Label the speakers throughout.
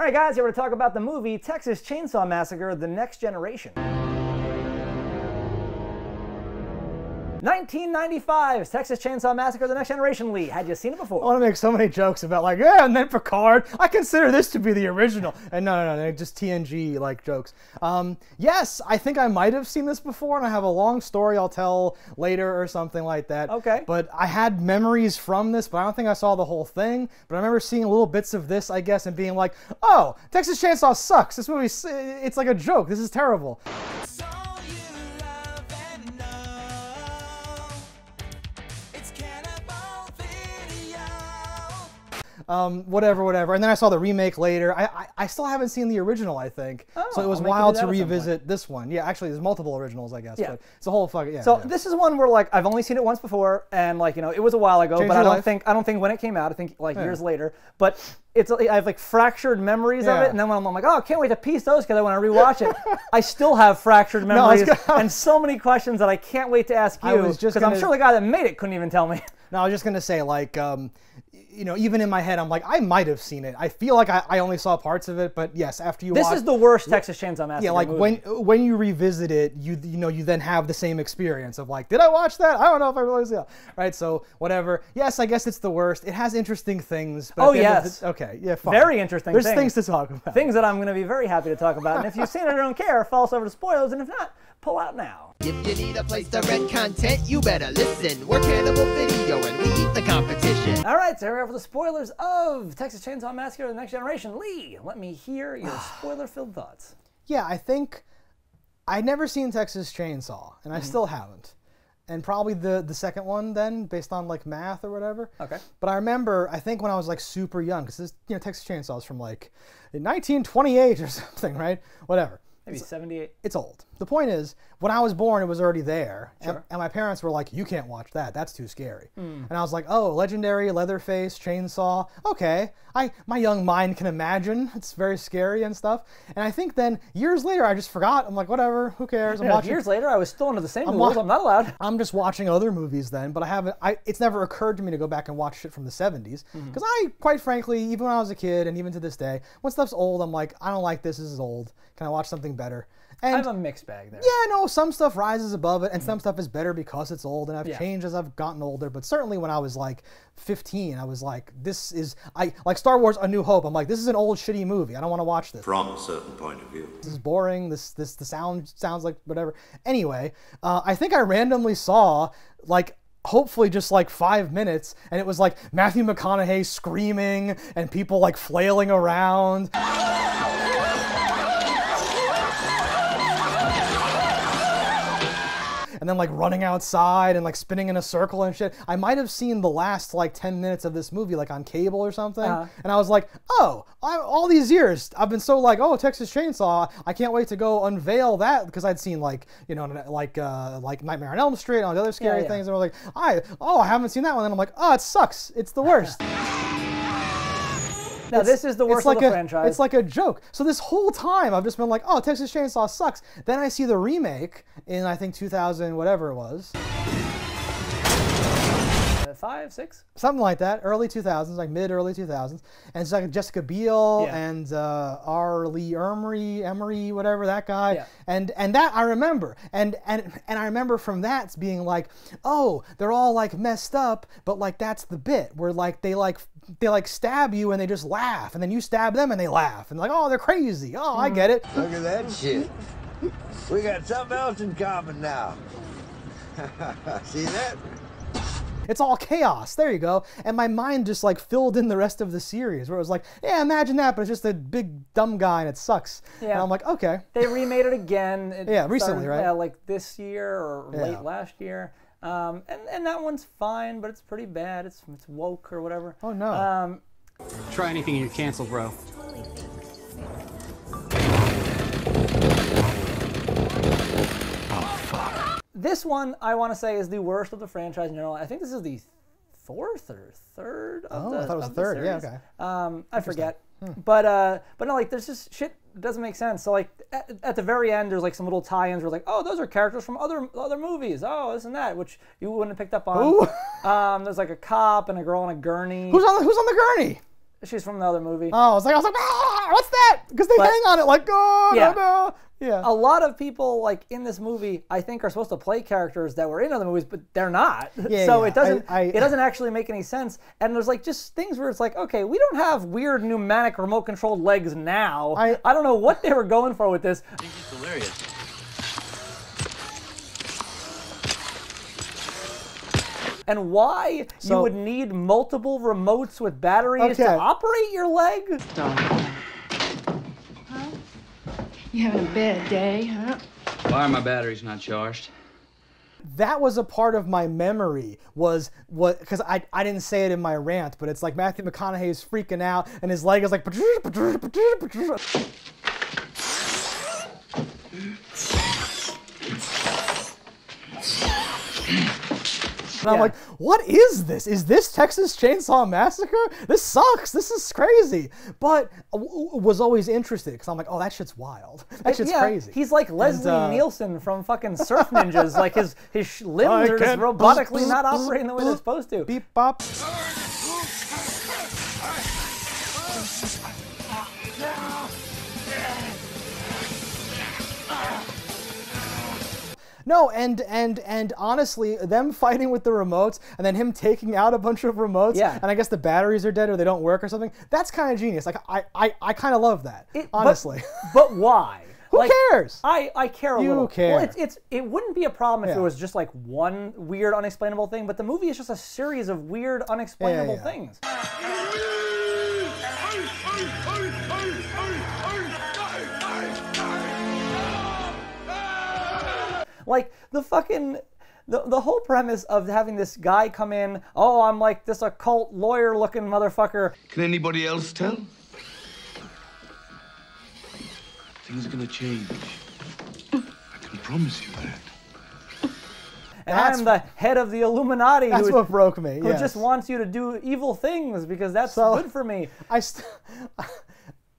Speaker 1: All right, guys, here to talk about the movie Texas Chainsaw Massacre: The Next Generation. 1995's Texas Chainsaw Massacre: The Next Generation. Lee, had you seen it before?
Speaker 2: I want to make so many jokes about like, yeah, and then Picard. I consider this to be the original, and no, no, no, they're just TNG like jokes. Um, yes, I think I might have seen this before, and I have a long story I'll tell later or something like that.
Speaker 1: Okay.
Speaker 2: But I had memories from this, but I don't think I saw the whole thing. But I remember seeing little bits of this, I guess, and being like, oh, Texas Chainsaw sucks. This movie, it's like a joke. This is terrible. Um, whatever, whatever. And then I saw the remake later. I, I, I still haven't seen the original, I think.
Speaker 1: Oh,
Speaker 2: so it was wild to
Speaker 1: that at some
Speaker 2: revisit this one. Yeah, actually, there's multiple originals, I guess.
Speaker 1: Yeah.
Speaker 2: But it's a whole fucking yeah.
Speaker 1: So
Speaker 2: yeah.
Speaker 1: this is one where like I've only seen it once before, and like you know it was a while ago,
Speaker 2: Changed
Speaker 1: but I don't
Speaker 2: life?
Speaker 1: think I don't think when it came out. I think like years later. But it's I have like fractured memories of it, and then when I'm, I'm like, oh, I can't wait to piece those when I rewatch it. I still have fractured memories
Speaker 2: gonna-
Speaker 1: and so many questions that I can't wait to ask you.
Speaker 2: I was just
Speaker 1: because I'm sure the guy that made it couldn't even tell me.
Speaker 2: No, I was just gonna say, like, um, you know, even in my head, I'm like, I might have seen it. I feel like I, I only saw parts of it, but yes, after you
Speaker 1: This
Speaker 2: watch,
Speaker 1: is the worst Texas Chainsaw Massacre.
Speaker 2: yeah, like
Speaker 1: movie.
Speaker 2: when when you revisit it, you you know, you then have the same experience of like, did I watch that? I don't know if I really saw. Right, so whatever. Yes, I guess it's the worst. It has interesting things. But
Speaker 1: Oh,
Speaker 2: the end of
Speaker 1: yes.
Speaker 2: the- okay, yeah, fine.
Speaker 1: Very interesting
Speaker 2: There's
Speaker 1: things.
Speaker 2: things to talk about.
Speaker 1: things that I'm going to be very happy to talk about. And if you've seen it or don't care, follow us over to spoilers, and if not, pull out now.
Speaker 3: If you need a place to rent content, you better listen. We're Cannibal Video and we eat the competition.
Speaker 1: All right, so here we are for the spoilers of Texas Chainsaw Massacre: The Next Generation. Lee, let me hear your spoiler-filled thoughts.
Speaker 2: Yeah, I think I'd never seen Texas Chainsaw, and I mm-hmm. still haven't. And probably the the second one then, based on like math or whatever.
Speaker 1: Okay.
Speaker 2: But I remember, I think when I was like super young, because this, you know, Texas Chainsaw is from like 1928 or something, right? Whatever.
Speaker 1: Maybe 78.
Speaker 2: It's old. The point is, when I was born, it was already there, and,
Speaker 1: Sure.
Speaker 2: and my parents were like, "You can't watch that. That's too scary." And I was like, "Oh, legendary Leatherface chainsaw. Okay, I my young mind can imagine. It's very scary and stuff." And I think then years later, I just forgot. I'm like, "Whatever. Who cares?" I'm
Speaker 1: Yeah,
Speaker 2: watching.
Speaker 1: years later, I was still under the same rules.
Speaker 2: wa-
Speaker 1: I'm not allowed.
Speaker 2: I'm just watching other movies then, but I haven't. I it's never occurred to me to go back and watch shit from the 70s
Speaker 1: Mm-hmm.
Speaker 2: because I, quite frankly, even when I was a kid and even to this day, when stuff's old, I'm like, I don't like this. This is old. Can I watch something better? And
Speaker 1: I'm a mixed bag there.
Speaker 2: yeah, no, some stuff rises above it, and some stuff is better because it's old, and I've
Speaker 1: Yeah.
Speaker 2: changed as I've gotten older. But certainly, when I was like 15, I was like, "This is I like Star Wars: A New Hope." I'm like, "This is an old shitty movie. I don't want to watch this.
Speaker 4: from a certain point of view.
Speaker 2: This is boring. This this the sound sounds like whatever." Anyway, uh, I think I randomly saw like. Hopefully, just like five minutes, and it was like Matthew McConaughey screaming and people like flailing around. And then like running outside and like spinning in a circle and shit. I might have seen the last like 10 minutes of this movie like on cable or something.
Speaker 1: Uh-huh.
Speaker 2: And I was like, oh, I, all these years I've been so like, oh, Texas Chainsaw. I can't wait to go unveil that because I'd seen like, you know, like uh, like Nightmare on Elm Street and all the other scary
Speaker 1: yeah.
Speaker 2: things. And I was like, I, oh, I haven't seen that one. And I'm like, oh, it sucks. It's the worst.
Speaker 1: Now, this is the worst
Speaker 2: like
Speaker 1: of the
Speaker 2: a,
Speaker 1: franchise.
Speaker 2: It's like a joke. So this whole time I've just been like, oh, Texas Chainsaw sucks. Then I see the remake in I think 2000 whatever it was.
Speaker 1: Uh, five, six.
Speaker 2: something like that, early 2000s, like mid early 2000s, and it's like Jessica Biel
Speaker 1: Yeah.
Speaker 2: and uh, R. Lee Emery, Emery, whatever that guy,
Speaker 1: Yeah.
Speaker 2: and and that I remember, and and and I remember from that being like, oh, they're all like messed up, but like that's the bit where like they like they like stab you and they just laugh, and then you stab them and they laugh, and like oh they're crazy, oh I get it.
Speaker 5: Look at that shit. We got something else in common now. See that?
Speaker 2: It's all chaos. There you go. And my mind just like filled in the rest of the series where it was like, yeah, imagine that, but it's just a big dumb guy and it sucks. Yeah. And
Speaker 1: Yeah.
Speaker 2: I'm like, okay.
Speaker 1: They remade it again. It
Speaker 2: Yeah, recently, right?
Speaker 1: Yeah, like this year or
Speaker 2: Yeah.
Speaker 1: late last year. Um, and, and that one's fine, but it's pretty bad. It's it's woke or whatever.
Speaker 2: Oh, no.
Speaker 1: Um,
Speaker 6: Try anything and you're canceled, bro.
Speaker 1: This one I want to say is the worst of the franchise in general. I think this is the fourth or third of
Speaker 2: Oh,
Speaker 1: the
Speaker 2: I thought it was the third. Yeah, okay.
Speaker 1: Um, I forget.
Speaker 2: Hmm.
Speaker 1: But uh, but no, like there's just shit that doesn't make sense. So like at, at the very end, there's like some little tie-ins where like, oh, those are characters from other other movies. Oh, this and that, which you wouldn't have picked up on. Um, there's like a cop and a girl on a gurney.
Speaker 2: Who's on, who's on the gurney?
Speaker 1: She's from the other movie.
Speaker 2: Oh, I was like, I was like, ah, what's that? Because they
Speaker 1: But-
Speaker 2: hang on it like, oh,
Speaker 1: Yeah.
Speaker 2: no, no. Yeah.
Speaker 1: a lot of people like in this movie I think are supposed to play characters that were in other movies, but they're not.
Speaker 2: Yeah,
Speaker 1: so
Speaker 2: yeah.
Speaker 1: it doesn't
Speaker 2: I- I-
Speaker 1: it doesn't actually make any sense. And there's like just things where it's like, okay, we don't have weird pneumatic remote controlled legs now.
Speaker 2: I-
Speaker 1: I don't know what they were going for with this.
Speaker 4: I think he's hilarious.
Speaker 1: And why you would need multiple remotes with batteries
Speaker 2: Okay.
Speaker 1: to operate your leg?
Speaker 7: You having a bad day, huh?
Speaker 6: Why are my batteries not charged?
Speaker 2: that was a part of my memory was what because I, I didn't say it in my rant but it's like matthew McConaughey is freaking out and his leg is like And I'm like, what is this? Is this Texas Chainsaw Massacre? This sucks. This is crazy. But I w- w- was always interested because I'm like, oh, that shit's wild. That shit's
Speaker 1: yeah,
Speaker 2: crazy.
Speaker 1: He's like Leslie
Speaker 2: uh,
Speaker 1: Nielsen from fucking Surf Ninjas. like his his sh- limbs
Speaker 2: I
Speaker 1: are just robotically not operating the way they're supposed to.
Speaker 2: Beep bop. No, and and and honestly, them fighting with the remotes and then him taking out a bunch of remotes,
Speaker 1: Yeah.
Speaker 2: and I guess the batteries are dead or they don't work or something. That's kind of genius. Like I I, I kind of love that.
Speaker 1: It-
Speaker 2: honestly.
Speaker 1: But, why?
Speaker 2: Who cares?
Speaker 1: I, I care a
Speaker 2: You
Speaker 1: little.
Speaker 2: care.
Speaker 1: Well, it's, it's it wouldn't be a problem if
Speaker 2: Yeah.
Speaker 1: it was just like one weird unexplainable thing, but the movie is just a series of weird unexplainable
Speaker 2: yeah.
Speaker 1: things. Like the fucking the, the whole premise of having this guy come in, oh, I'm like this occult lawyer looking motherfucker.
Speaker 8: Can anybody else tell? Things are gonna change. I can promise you that.
Speaker 1: And
Speaker 2: That's-
Speaker 1: I'm the head of the Illuminati
Speaker 2: That's
Speaker 1: who,
Speaker 2: what broke me.
Speaker 1: who
Speaker 2: yes.
Speaker 1: just wants you to do evil things because that's
Speaker 2: So-
Speaker 1: good for me.
Speaker 2: I st-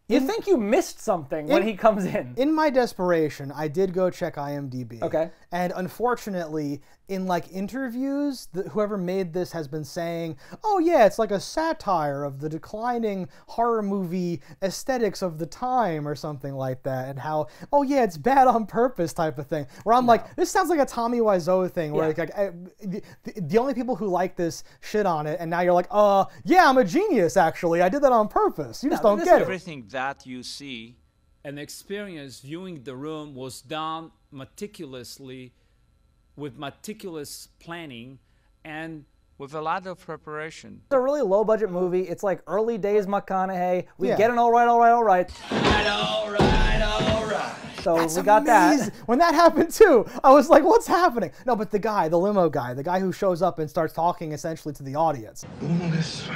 Speaker 1: You think you missed something when he comes in.
Speaker 2: in my desperation, I did go check IMDb.
Speaker 1: Okay.
Speaker 2: And unfortunately, in like interviews, the, whoever made this has been saying, "Oh yeah, it's like a satire of the declining horror movie aesthetics of the time, or something like that," and how, "Oh yeah, it's bad on purpose" type of thing. Where I'm like, this sounds like a Tommy Wiseau thing, where
Speaker 1: Yeah.
Speaker 2: like, like I, the, the only people who like this shit on it, and now you're like, "Uh, yeah, I'm a genius. Actually, I did that on purpose. You just don't get it."
Speaker 4: Everything that you see
Speaker 9: an experience viewing the room was done meticulously with meticulous planning and
Speaker 4: with a lot of preparation.
Speaker 1: It's a really low budget movie. It's like early days McConaughey. We
Speaker 2: Yeah.
Speaker 1: get an all right, all right, all right.
Speaker 8: All right, all right.
Speaker 1: So
Speaker 2: That's
Speaker 1: we got
Speaker 2: amazing.
Speaker 1: that.
Speaker 2: When that happened too, I was like, "What's happening?" No, but the guy, the limo guy, the guy who shows up and starts talking essentially to the audience.
Speaker 8: All this.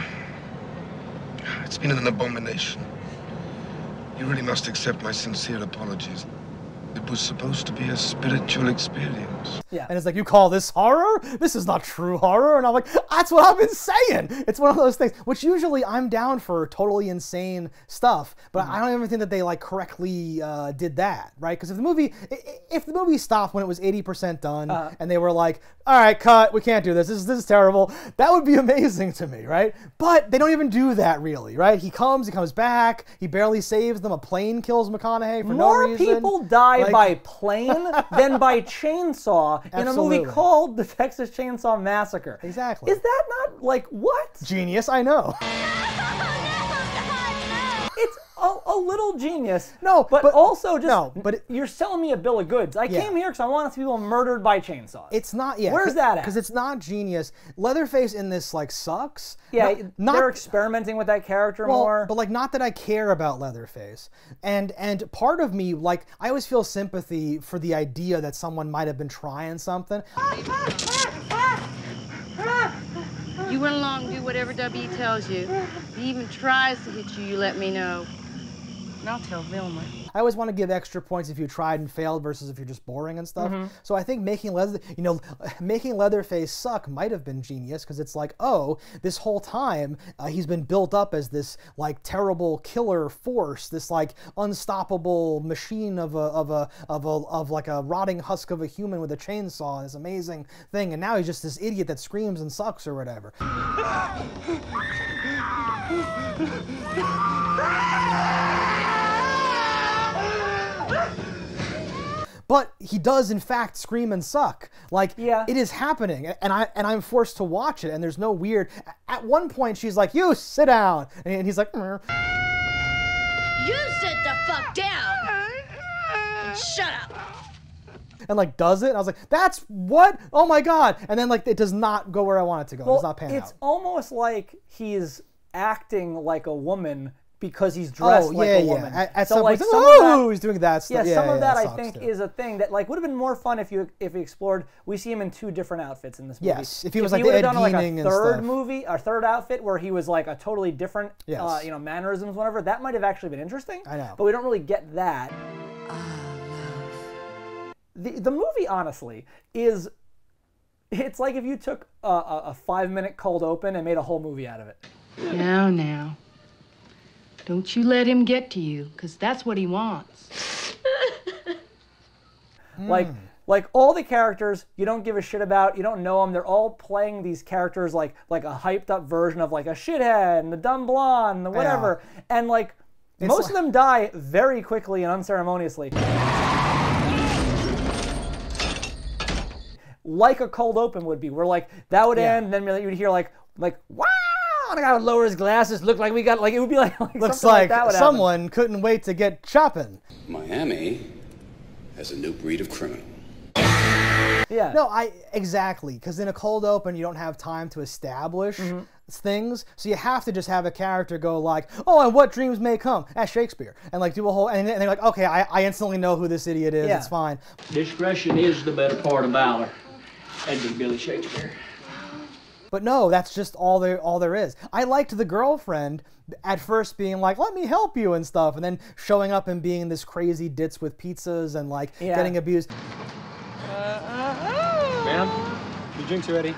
Speaker 8: It's been an abomination. You really must accept my sincere apologies. It was supposed to be a spiritual experience.
Speaker 1: Yeah.
Speaker 2: And it's like, "You call this horror? This is not true horror." And I'm like, "That's what I've been saying." It's one of those things. Which usually I'm down for totally insane stuff, but I don't even think that they like correctly uh, did that, right? Because if the movie, i- i- if the movie stopped when it was 80% done, and they were like, "All right, cut, we can't do this. This is this is terrible," that would be amazing to me, right? But they don't even do that really, right? He comes, he comes back, he barely saves them. A plane kills McConaughey for no reason.
Speaker 1: More people die
Speaker 2: Like-
Speaker 1: by plane than by chainsaw in a movie called The Texas Chainsaw Massacre.
Speaker 2: Exactly.
Speaker 1: Is that not like what?
Speaker 2: Genius, I know.
Speaker 1: It's a, a little genius.
Speaker 2: No,
Speaker 1: but,
Speaker 2: but-
Speaker 1: also just
Speaker 2: no, but it-
Speaker 1: you're selling me a bill of goods. I
Speaker 2: Yeah.
Speaker 1: came here because I want to see people murdered by chainsaws.
Speaker 2: It's not yet.
Speaker 1: Where's that at?
Speaker 2: Because it's not genius. Leatherface in this like sucks.
Speaker 1: yeah,
Speaker 2: not, not
Speaker 1: they're experimenting with that character
Speaker 2: well,
Speaker 1: more.
Speaker 2: but like not that I care about Leatherface, and and part of me like I always feel sympathy for the idea that someone might have been trying something. Ah, ah, ah!
Speaker 7: You run along do whatever W tells you. If he even tries to hit you, you let me know. And I'll tell Vilmer.
Speaker 2: I always want to give extra points if you tried and failed versus if you're just boring and stuff.
Speaker 1: Mm-hmm.
Speaker 2: So I think making leather, you know, making Leatherface suck might have been genius because it's like, oh, this whole time uh, he's been built up as this like terrible killer force, this like unstoppable machine of a of a of a of like a rotting husk of a human with a chainsaw, this amazing thing, and now he's just this idiot that screams and sucks or whatever. but he does in fact scream and suck. Like
Speaker 1: Yeah.
Speaker 2: it is happening, and I and I'm forced to watch it, and there's no weird. At one point, she's like, "You sit down," and he's like, "Mm."
Speaker 7: You sit the fuck down. And shut up.
Speaker 2: and like does it. And I was like, "That's what? Oh my god!" And then like it does not go where I want it to go. it does not pan
Speaker 1: it's
Speaker 2: out.
Speaker 1: almost like he's acting like a woman because he's dressed
Speaker 2: Oh
Speaker 1: like
Speaker 2: yeah,
Speaker 1: a
Speaker 2: yeah.
Speaker 1: woman.
Speaker 2: At, at
Speaker 1: so
Speaker 2: some
Speaker 1: like
Speaker 2: point,
Speaker 1: some
Speaker 2: oh,
Speaker 1: that,
Speaker 2: he's doing that stuff.
Speaker 1: yeah,
Speaker 2: stuff.
Speaker 1: some of that, I think
Speaker 2: too.
Speaker 1: is a thing that like would have been more fun if you if we explored. We see him in two different outfits in this movie.
Speaker 2: Yes, if he was like the
Speaker 1: would've
Speaker 2: Ed
Speaker 1: done like a third movie, a third outfit where he was like a totally different, uh, you know, mannerisms, whatever. That might have actually been interesting.
Speaker 2: I know.
Speaker 1: but we don't really get that. The the movie honestly is. It's like if you took a, a, a five minute cold open and made a whole movie out of it.
Speaker 7: Now, now. Don't you let him get to you, because that's what he wants.
Speaker 1: Like like all the characters you don't give a shit about, you don't know them. They're all playing these characters like like a hyped up version of like a shithead and the dumb blonde and the whatever. And like most of them die very quickly and unceremoniously. Like a cold open would be, where like that would
Speaker 2: Yeah.
Speaker 1: end, and then you'd hear like like wow, and the guy would lower his glasses, look like we got like it would be like, like
Speaker 2: Looks
Speaker 1: something like,
Speaker 2: like,
Speaker 1: that would happen.
Speaker 2: someone couldn't wait to get chopping.
Speaker 10: Miami has a new breed of criminal.
Speaker 1: Yeah.
Speaker 2: No, I exactly because in a cold open you don't have time to establish
Speaker 1: Mm-hmm.
Speaker 2: things, so you have to just have a character go like, "Oh, and what dreams may come," as Shakespeare, and like do a whole, and, and they're like, "Okay, I, I instantly know who this idiot is.
Speaker 1: Yeah.
Speaker 2: It's fine."
Speaker 11: Discretion is the better part of valor. That'd be Billy Shakespeare.
Speaker 2: But no, that's just all there all there is. I liked the girlfriend at first being like, "Let me help you" and stuff, and then showing up and being this crazy ditz with pizzas and like
Speaker 1: Yeah.
Speaker 2: getting abused.
Speaker 12: Ma'am, your drinks are ready.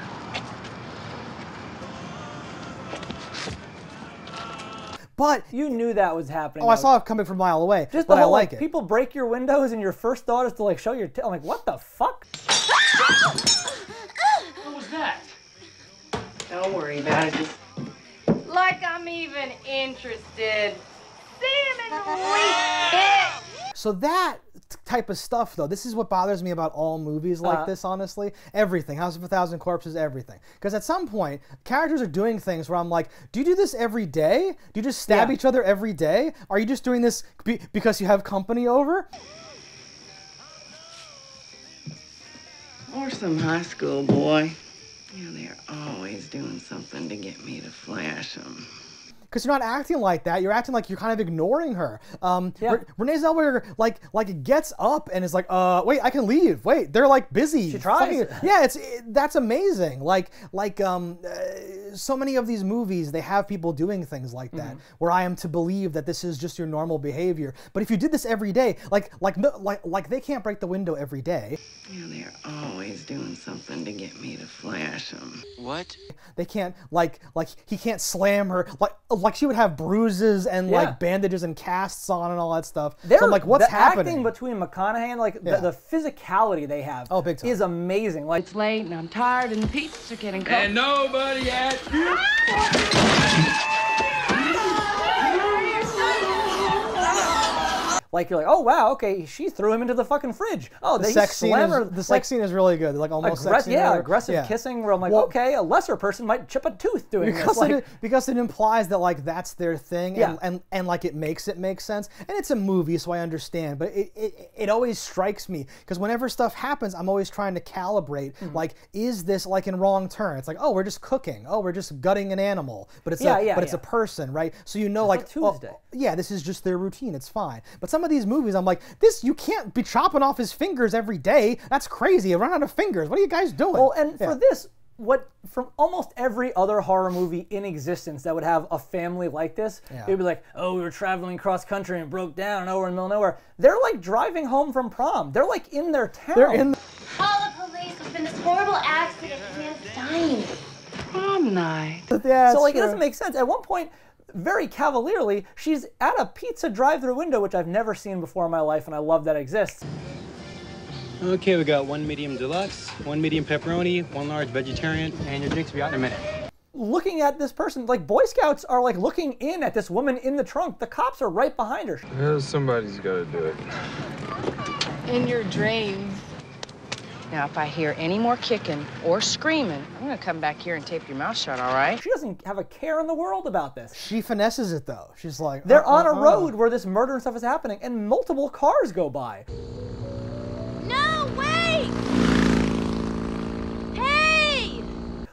Speaker 2: But
Speaker 1: You knew that was happening.
Speaker 2: oh, I saw it coming from a mile away.
Speaker 1: Just
Speaker 2: but
Speaker 1: the whole,
Speaker 2: I like it.
Speaker 1: People break your windows, and your first thought is to like show your. T- I'm like, what the fuck?
Speaker 11: What was that?
Speaker 7: Don't worry about it. Just like I'm even interested. See him in the week.
Speaker 2: So that type of stuff, though, this is what bothers me about all movies like
Speaker 1: Uh-huh.
Speaker 2: this. Honestly, everything, House of a Thousand Corpses, everything. Because at some point, characters are doing things where I'm like, do you do this every day? Do you just stab
Speaker 1: Yeah.
Speaker 2: each other every day? Are you just doing this be- because you have company over?
Speaker 13: Or some high school boy. Yeah, they're always doing something to get me to flash them.
Speaker 2: Because you're not acting like that. You're acting like you're kind of ignoring her. Um,
Speaker 1: Yeah.
Speaker 2: Re- Renee Zellweger like like gets up and is like, uh, wait, I can leave. Wait, they're like busy.
Speaker 1: She tries.
Speaker 2: fucking- yeah, it's it, that's amazing. Like like um, uh, so many of these movies, they have people doing things like that,
Speaker 1: Mm-hmm.
Speaker 2: where I am to believe that this is just your normal behavior. But if you did this every day, like like no, like like they can't break the window every day.
Speaker 13: Yeah, they're always doing something to get me to flash them.
Speaker 4: What?
Speaker 2: They can't like like he can't slam her like like she would have bruises and
Speaker 1: Yeah.
Speaker 2: like bandages and casts on and all that stuff.
Speaker 1: They're,
Speaker 2: so I'm like, what's
Speaker 1: the
Speaker 2: happening?
Speaker 1: acting between McConaughey and like
Speaker 2: Yeah.
Speaker 1: the, the physicality they have
Speaker 2: Oh, big time.
Speaker 1: is amazing. Like
Speaker 7: It's late and I'm tired and the pizzas are getting cold.
Speaker 6: And nobody at
Speaker 1: like you're like, oh wow, okay, she threw him into the fucking fridge. Oh,
Speaker 2: the
Speaker 1: they
Speaker 2: sex scene
Speaker 1: slam
Speaker 2: is,
Speaker 1: her.
Speaker 2: the sex scene is really good. Like almost
Speaker 1: aggre- yeah, aggressive
Speaker 2: yeah.
Speaker 1: kissing. Where I'm like,
Speaker 2: Well-
Speaker 1: okay, a lesser person might chip a tooth doing
Speaker 2: because
Speaker 1: this. Like,
Speaker 2: it, because it implies that like that's their thing
Speaker 1: Yeah.
Speaker 2: and, and and like it makes it make sense and it's a movie so i understand but it it, it always strikes me because whenever stuff happens i'm always trying to calibrate
Speaker 1: Mm-hmm.
Speaker 2: like is this like in wrong turn it's like oh we're just cooking oh we're just gutting an animal but it's
Speaker 1: Yeah,
Speaker 2: a,
Speaker 1: yeah,
Speaker 2: but it's a person right so you know
Speaker 1: It's
Speaker 2: like
Speaker 1: a
Speaker 2: oh, yeah this is just their routine it's fine but some of these movies i'm like this you can't be chopping off his fingers every day that's crazy i run out of fingers what are you guys doing
Speaker 1: Well, and
Speaker 2: Yeah.
Speaker 1: for this, what from almost every other horror movie in existence that would have a family like this,
Speaker 2: Yeah.
Speaker 1: it'd be like, oh, we were traveling cross country and broke down, and oh, we're in the middle of nowhere. They're like driving home from prom. They're like in their town.
Speaker 2: they're in the,
Speaker 14: Call the police. There's been this horrible accident. The man's dying.
Speaker 13: Prom night.
Speaker 2: yeah,
Speaker 1: so
Speaker 2: it's
Speaker 1: like it doesn't make sense. At one point, very cavalierly, she's at a pizza drive-through window, which I've never seen before in my life, and I love that it exists.
Speaker 12: Okay, we got one medium deluxe, one medium pepperoni, one large vegetarian, and your drinks will be out in a minute.
Speaker 1: Looking at this person, like Boy Scouts are like looking in at this woman in the trunk. The cops are right behind her.
Speaker 8: Yeah, somebody's got to do it.
Speaker 13: In your dreams. Now, if I hear any more kicking or screaming, I'm gonna come back here and tape your mouth shut, all right?
Speaker 1: She doesn't have a care in the world about this.
Speaker 2: She finesses it though. She's like,
Speaker 1: They're
Speaker 2: uh,
Speaker 1: on a
Speaker 2: uh, uh.
Speaker 1: road where this murder and stuff is happening, and multiple cars go by.
Speaker 14: No, wait! Hey!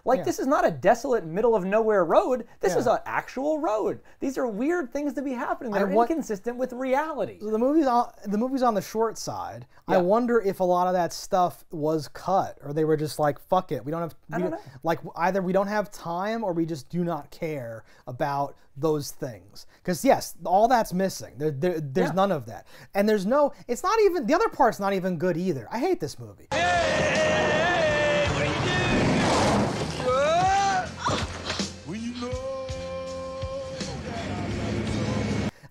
Speaker 1: Like
Speaker 2: Yeah.
Speaker 1: this is not a desolate middle of nowhere road. This is an actual road. These are weird things to be happening. They're
Speaker 2: want-
Speaker 1: inconsistent with reality.
Speaker 2: The movie's on the movie's on the short side. I wonder if a lot of that stuff was cut, or they were just like, "Fuck it, we don't have."
Speaker 1: I
Speaker 2: we
Speaker 1: don't know.
Speaker 2: Like either we don't have time, or we just do not care about those things. Because yes, all that's missing. There, there, there's
Speaker 1: Yeah.
Speaker 2: none of that, and there's no. It's not even the other part's not even good either. I hate this movie.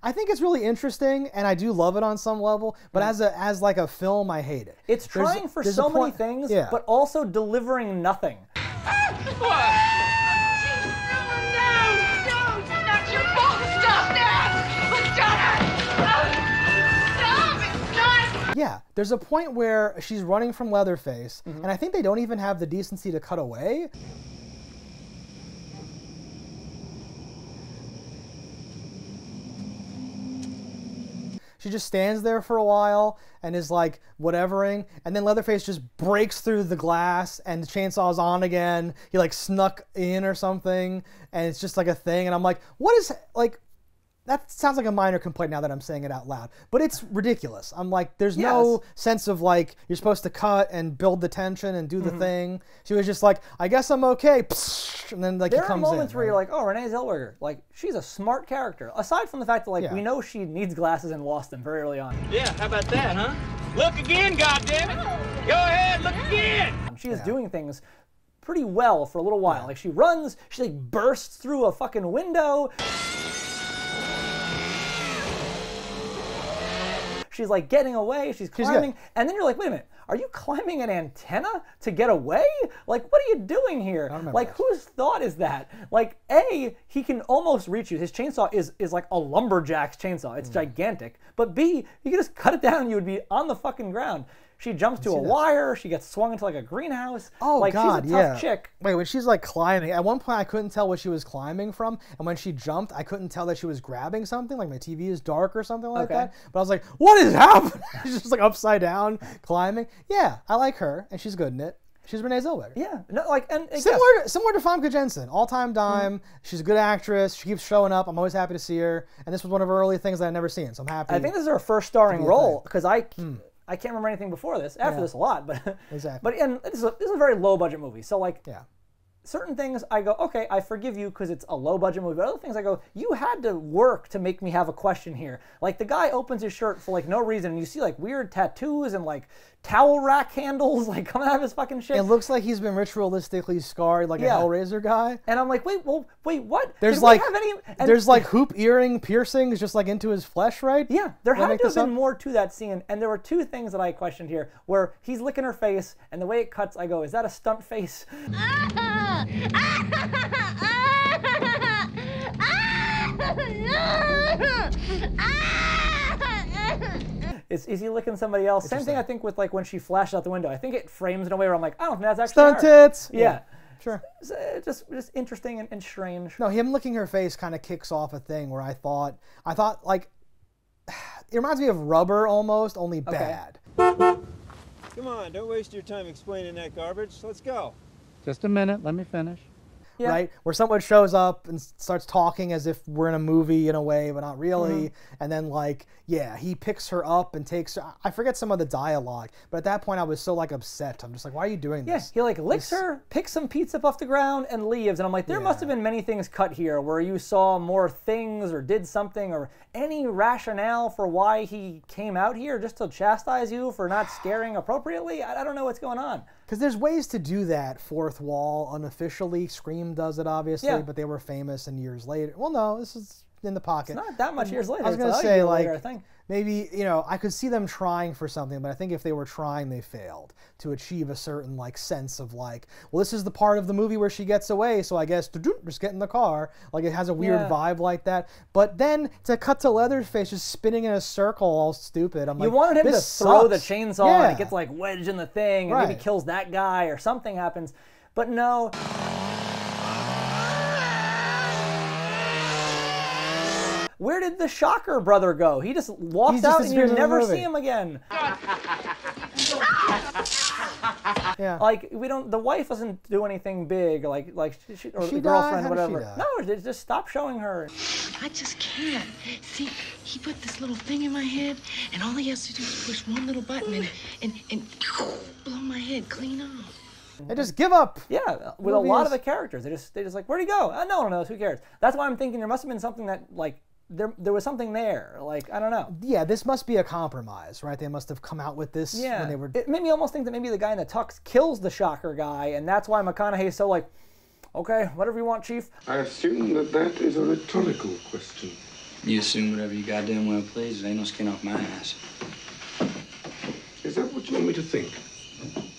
Speaker 2: I think it's really interesting, and I do love it on some level. But as a as like a film, I hate it.
Speaker 1: It's
Speaker 2: There's-
Speaker 1: trying for so many
Speaker 2: point-
Speaker 1: things,
Speaker 2: yeah.
Speaker 1: but also delivering nothing.
Speaker 2: Yeah, there's a point where she's running from Leatherface,
Speaker 1: Mm-hmm.
Speaker 2: and I think they don't even have the decency to cut away. She just stands there for a while and is like whatevering, and then Leatherface just breaks through the glass and the chainsaw's on again. He like snuck in or something, and it's just like a thing. And I'm like, what is like? That sounds like a minor complaint now that I'm saying it out loud, but it's ridiculous. I'm like, there's no sense of like you're supposed to cut and build the tension and do the
Speaker 1: Mhm.
Speaker 2: thing. She was just like, I guess I'm okay, and then like
Speaker 1: there
Speaker 2: he
Speaker 1: are
Speaker 2: comes
Speaker 1: moments
Speaker 2: in.
Speaker 1: where you're like, oh, Renee Zellweger, like she's a smart character. Aside from the fact that like
Speaker 2: Yeah.
Speaker 1: we know she needs glasses and lost them very early on.
Speaker 11: Yeah, how about that, huh? Look again, goddammit! Go ahead, look again!
Speaker 1: She is doing things pretty well for a little while. Like she runs, she like bursts through a fucking window. She's like getting away, she's climbing, and then you're like, wait a minute, are you climbing an antenna to get away? Like, what are you doing here? Like, whose thought is that? Like, A, he can almost reach you. His chainsaw is is like a lumberjack's chainsaw. It's gigantic. But B, you can just cut it down and you would be on the fucking ground. She jumps to a wire, she gets swung into like a greenhouse.
Speaker 2: Oh
Speaker 1: like,
Speaker 2: God,
Speaker 1: she's a tough
Speaker 2: yeah.
Speaker 1: chick.
Speaker 2: Wait, when she's like climbing, at one point I couldn't tell what she was climbing from, and when she jumped, I couldn't tell that she was grabbing something. Like my TV is dark or something like
Speaker 1: Okay.
Speaker 2: that. But I was like, what is happening? she's just like upside down climbing. Yeah, I like her, and she's good in it. She's Renee Zellweger.
Speaker 1: Yeah, no, like and, and
Speaker 2: Similar,
Speaker 1: yes,
Speaker 2: to, similar to Famke Janssen, all time mm-hmm. dime. She's a good actress. She keeps showing up. I'm always happy to see her. And this was one of her early things that I'd never seen, so I'm happy.
Speaker 1: I think this is her first starring role because I hmm. I can't remember anything before this. After
Speaker 2: Yeah.
Speaker 1: this, a lot, but
Speaker 2: Exactly.
Speaker 1: But and this is a, this is a very low budget movie, so like
Speaker 2: yeah.
Speaker 1: certain things I go, okay, I forgive you because it's a low budget movie. But other things I go, you had to work to make me have a question here. Like the guy opens his shirt for like no reason, and you see like weird tattoos and like towel rack handles like coming out of his fucking shit.
Speaker 2: It looks like he's been ritualistically scarred, like
Speaker 1: Yeah.
Speaker 2: a Hellraiser guy.
Speaker 1: and I'm like, wait, well, wait, what?
Speaker 2: There's
Speaker 1: Did
Speaker 2: like
Speaker 1: have any, and-
Speaker 2: there's like hoop earring piercings just like into his flesh, right?
Speaker 1: Yeah, there had to have been
Speaker 2: up?
Speaker 1: more to that scene, and there were two things that I questioned here. Where he's licking her face, and the way it cuts, I go, "Is that a stunt face?" Is, is he licking somebody else? Same thing I think with like when she flashes out the window. I think it frames in a way where I'm like, I don't think that's actually
Speaker 2: Stunt
Speaker 1: her.
Speaker 2: tits.
Speaker 1: Yeah.
Speaker 2: Sure.
Speaker 1: It's, uh, just just interesting and, and strange.
Speaker 2: No, him licking her face kind of kicks off a thing where I thought I thought like it reminds me of rubber almost, only bad.
Speaker 15: Come on, don't waste your time explaining that garbage. Let's go.
Speaker 16: Just a minute, let me finish.
Speaker 2: Right, where someone shows up and starts talking as if we're in a movie in a way, but not really.
Speaker 1: Mhm.
Speaker 2: And then, like, yeah, he picks her up and takes her. I forget some of the dialogue, but at that point, I was so like upset. I'm just like, why are you doing
Speaker 1: Yeah,
Speaker 2: this?
Speaker 1: he like licks her, picks some pizza up off the ground, and leaves. And I'm like, there must have been many things cut here where you saw more things or did something or any rationale for why he came out here just to chastise you for not scaring appropriately. I, I don't know what's going on.
Speaker 2: Because there's ways to do that fourth wall unofficially. Scream does it, obviously,
Speaker 1: Yeah.
Speaker 2: but they were famous and years later. Well, no, this is in the pocket.
Speaker 1: Not that much years later.
Speaker 2: I was gonna say like
Speaker 1: later, I think.
Speaker 2: maybe you know I could see them trying for something, but I think if they were trying, they failed to achieve a certain like sense of like, well, this is the part of the movie where she gets away, so I guess just get in the car. Like it has a weird
Speaker 1: Yeah.
Speaker 2: vibe like that. But then to cut to Leatherface just spinning in a circle, all stupid. I'm
Speaker 1: You
Speaker 2: like,
Speaker 1: wanted him to
Speaker 2: this
Speaker 1: throw the chainsaw
Speaker 2: yeah.
Speaker 1: and it gets like wedged in the thing and maybe kills that guy or something happens. But no. Where did the Shocker brother go? He just walked
Speaker 2: He's just
Speaker 1: out and you
Speaker 2: disappears in the
Speaker 1: never see him again.
Speaker 2: Yeah.
Speaker 1: Like we don't. The wife doesn't do anything big. Like like she, she- or
Speaker 2: She
Speaker 1: the girlfriend,
Speaker 2: How did she
Speaker 1: whatever. No, just, just stop showing her.
Speaker 13: I just can't. See, he put this little thing in my head, and all he has to do is push one little button and and, and blow my head clean off.
Speaker 2: And just give up.
Speaker 1: Yeah, with a lot
Speaker 2: is-
Speaker 1: of the characters, they just they just like where'd he go? Uh, no one knows. Who cares? That's why I'm thinking there must have been something that like there there was something there. Like I don't know.
Speaker 2: Yeah, this must be a compromise, right? They must have come out with this
Speaker 1: Yeah,
Speaker 2: when they were
Speaker 1: it made me almost think that maybe the guy in the tux kills the Shocker guy, and that's why McConaughey's so like, okay, whatever you want, Chief.
Speaker 8: I assume that that is a rhetorical question.
Speaker 6: You assume whatever you goddamn well please. There ain't no skin off my ass.
Speaker 8: Is that what you want me to think?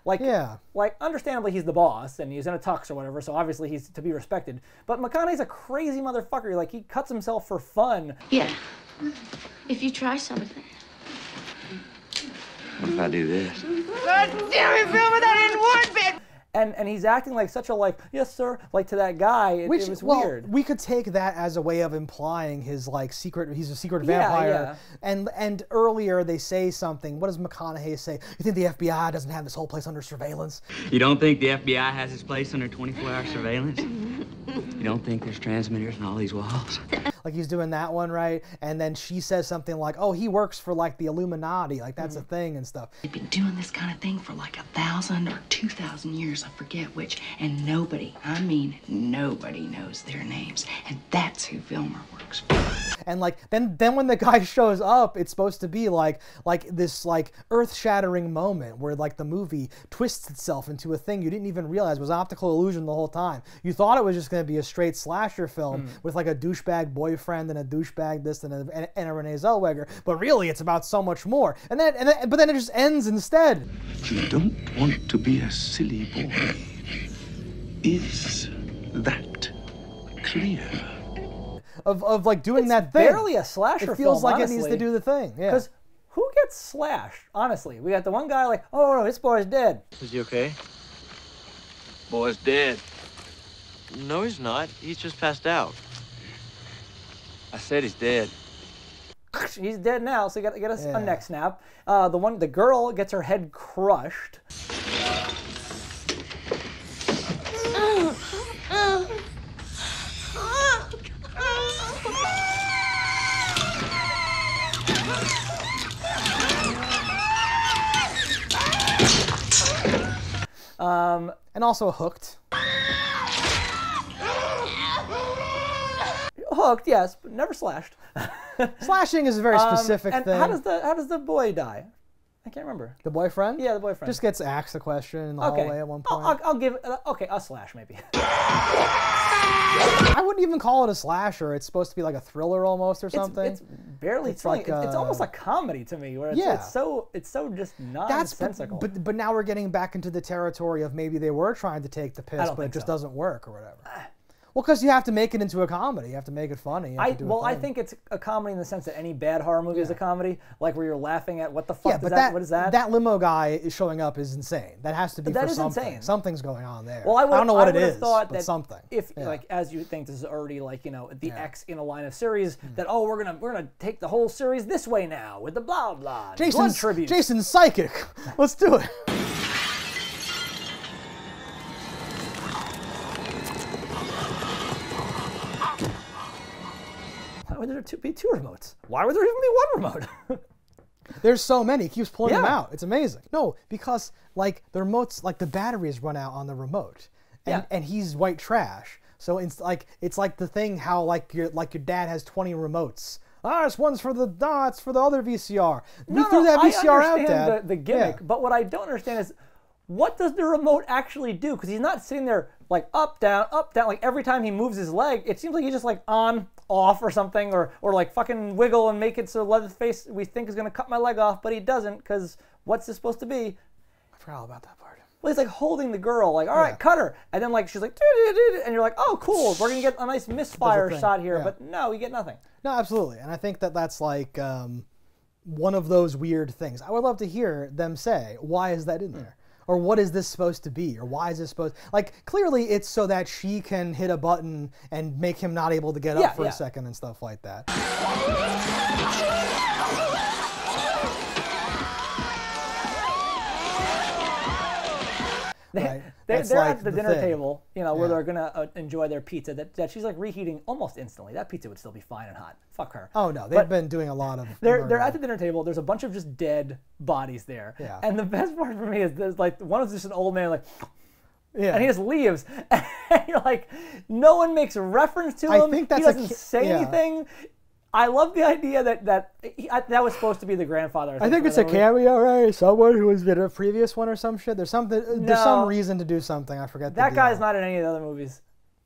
Speaker 1: Like,
Speaker 2: yeah.
Speaker 1: like understandably he's the boss and he's in a tux or whatever, so obviously he's to be respected. But McConaughey's a crazy motherfucker. Like he cuts himself for fun.
Speaker 14: Yeah. If you try something.
Speaker 6: What if I do this?
Speaker 7: God damn it, Wilma, that didn't work, bitch!
Speaker 1: And and he's acting like such a like yes sir like to that guy. It,
Speaker 2: Which
Speaker 1: it was
Speaker 2: well,
Speaker 1: weird.
Speaker 2: we could take that as a way of implying his like secret. He's a secret vampire.
Speaker 1: yeah.
Speaker 2: And and earlier they say something. What does McConaughey say? You think the FBI doesn't have this whole place under surveillance?
Speaker 6: You don't think the FBI has its place under 24-hour surveillance? You don't think there's transmitters in all these walls?
Speaker 2: Like he's doing that one right, and then she says something like, "Oh, he works for like the Illuminati. Like that's a mm-hmm. thing and stuff."
Speaker 13: They've been doing this kind of thing for like a thousand or two thousand years, I forget which, and nobody, I mean nobody knows their names, and that's who Vilmer works for.
Speaker 2: And like then then when the guy shows up, it's supposed to be like like this like earth-shattering moment where like the movie twists itself into a thing you didn't even realize was optical illusion the whole time. You thought it was just going to be a straight slasher film mm. with like a douchebag boyfriend and a douchebag this and a, and, and a Renee Zellweger, but really it's about so much more. And then and then, but then it just ends instead.
Speaker 8: You don't want to be a silly boy. Is that clear?
Speaker 2: Of, of like doing that thing.
Speaker 1: barely a slasher
Speaker 2: It feels
Speaker 1: film,
Speaker 2: like it needs to do the thing. Yeah.
Speaker 1: Because who gets slashed? Honestly, we got the one guy like, oh no, this boy's dead.
Speaker 17: Is he okay?
Speaker 4: Boy's dead.
Speaker 17: No, he's not. He's just passed out.
Speaker 4: I said he's dead.
Speaker 1: He's dead now, so you got to get us
Speaker 2: Yeah.
Speaker 1: a neck snap. Uh, the one, the girl gets her head crushed. Um,
Speaker 2: and also hooked.
Speaker 1: hooked, yes, but never slashed.
Speaker 2: Slashing is a very
Speaker 1: Um,
Speaker 2: specific
Speaker 1: and
Speaker 2: thing.
Speaker 1: How does the how does the boy die? I can't remember.
Speaker 2: the boyfriend?
Speaker 1: Yeah, the boyfriend.
Speaker 2: Just gets asked the question in the
Speaker 1: okay.
Speaker 2: hallway at one
Speaker 1: I'll,
Speaker 2: point.
Speaker 1: I'll, I'll give uh, okay a slash maybe.
Speaker 2: I wouldn't even call it a slasher. It's supposed to be like a thriller almost or something.
Speaker 1: it's barely
Speaker 2: It's
Speaker 1: thrilling.
Speaker 2: like,
Speaker 1: it's, it's almost
Speaker 2: uh,
Speaker 1: a comedy to me, where it's,
Speaker 2: yeah.
Speaker 1: it's so it's so just
Speaker 2: That's
Speaker 1: nonsensical.
Speaker 2: but, but but now we're getting back into the territory of maybe they were trying to take the piss, but it
Speaker 1: think
Speaker 2: just
Speaker 1: so.
Speaker 2: doesn't work or whatever. Well, because you have to make it into a comedy. You have to make it funny.
Speaker 1: I well, I think it's a comedy in the sense that any bad horror movie is a comedy, like where you're laughing at what the fuck
Speaker 2: yeah,
Speaker 1: is
Speaker 2: but
Speaker 1: that,
Speaker 2: that,
Speaker 1: What is that?
Speaker 2: that limo guy is showing up is insane. That has to be
Speaker 1: That
Speaker 2: for
Speaker 1: is
Speaker 2: something.
Speaker 1: insane.
Speaker 2: Something's going on there.
Speaker 1: Well, I, would,
Speaker 2: don't know what
Speaker 1: I
Speaker 2: it
Speaker 1: have thought
Speaker 2: but
Speaker 1: that
Speaker 2: something.
Speaker 1: If
Speaker 2: Yeah.
Speaker 1: like as you think this is already like you know the X in a line of series hmm. that oh we're gonna we're gonna take the whole series this way now with the blah blah
Speaker 2: Jason's
Speaker 1: tribute.
Speaker 2: Jason's psychic. Let's do it.
Speaker 1: Would there be two remotes? Why would there even be one remote?
Speaker 2: There's so many. He keeps pulling them out. It's amazing. No, because like the remotes, like the batteries run out on the remote, and
Speaker 1: Yeah.
Speaker 2: and he's white trash. So it's like it's like the thing how like your like your dad has 20 remotes. Ah, this one's for the ah, for the other VCR. We
Speaker 1: no,
Speaker 2: threw
Speaker 1: no,
Speaker 2: that VCR
Speaker 1: I
Speaker 2: out,
Speaker 1: understand
Speaker 2: Dad.
Speaker 1: the, the gimmick,
Speaker 2: Yeah.
Speaker 1: but what I don't understand is what does the remote actually do? Because he's not sitting there like up down up down like every time he moves his leg. It seems like he's just like on off or something, or or like fucking wiggle and make it so Leatherface we think is gonna cut my leg off, but he doesn't because what's this supposed to be?
Speaker 2: I forgot all about that part.
Speaker 1: Well, he's like holding the girl, like, all right,
Speaker 2: Yeah.
Speaker 1: cut her. And then like she's like, and you're like, oh, cool, we're gonna get a nice misfire shot here,
Speaker 2: yeah.
Speaker 1: but no, we get nothing.
Speaker 2: No, absolutely, and I think that that's like um, one of those weird things. I would love to hear them say, "Why is that
Speaker 1: Hmm.
Speaker 2: in there?" Or what is this supposed to be? Or why is this supposed like clearly it's so that she can hit a button and make him not able to get
Speaker 1: Yeah,
Speaker 2: up for
Speaker 1: yeah.
Speaker 2: a second and stuff like that. Right.
Speaker 1: They're,
Speaker 2: That's
Speaker 1: they're
Speaker 2: like
Speaker 1: at the,
Speaker 2: the
Speaker 1: dinner
Speaker 2: thing.
Speaker 1: table, you know, where
Speaker 2: Yeah.
Speaker 1: they're gonna uh, enjoy their pizza. That, that she's like reheating almost instantly. That pizza would still be fine and hot. Fuck her.
Speaker 2: Oh no, they've
Speaker 1: But
Speaker 2: been doing a lot of.
Speaker 1: They're they're at the dinner table. There's a bunch of just dead bodies there.
Speaker 2: Yeah.
Speaker 1: And the best part for me is there's like one is just an old man like.
Speaker 2: Yeah.
Speaker 1: And he just leaves. And you're like, no one makes reference to him.
Speaker 2: I think that's
Speaker 1: he doesn't
Speaker 2: ki-
Speaker 1: say
Speaker 2: yeah.
Speaker 1: anything. I love the idea that that he, I, that was supposed to be the grandfather.
Speaker 2: I think
Speaker 1: for
Speaker 2: it's a cameo, right? Someone who was in a previous one or some shit. There's something. There's some reason to do something. I forget.
Speaker 1: That guy's not in any of the other movies,